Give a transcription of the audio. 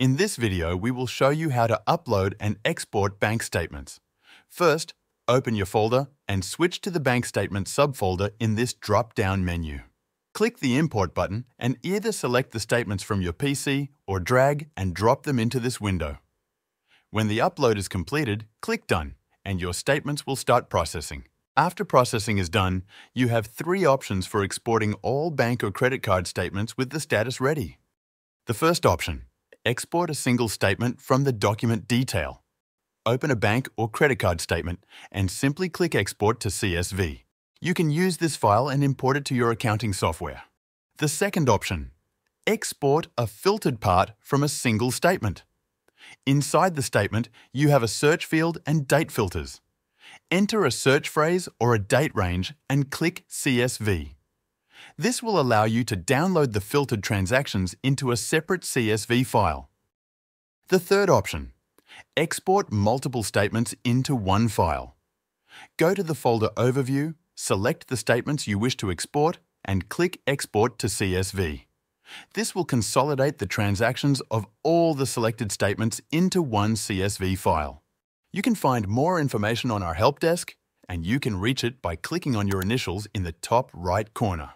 In this video, we will show you how to upload and export bank statements. First, open your folder and switch to the bank statement subfolder in this drop-down menu. Click the Import button and either select the statements from your PC or drag and drop them into this window. When the upload is completed, click Done and your statements will start processing. After processing is done, you have three options for exporting all bank or credit card statements with the status ready. The first option, export a single statement from the document detail. Open a bank or credit card statement and simply click Export to CSV. You can use this file and import it to your accounting software. The second option, export a filtered part from a single statement. Inside the statement, you have a search field and date filters. Enter a search phrase or a date range and click CSV. This will allow you to download the filtered transactions into a separate CSV file. The third option, export multiple statements into one file. Go to the folder Overview, select the statements you wish to export and click Export to CSV. This will consolidate the transactions of all the selected statements into one CSV file. You can find more information on our help desk and you can reach it by clicking on your initials in the top right corner.